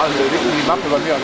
Also, die Mappe bei mir.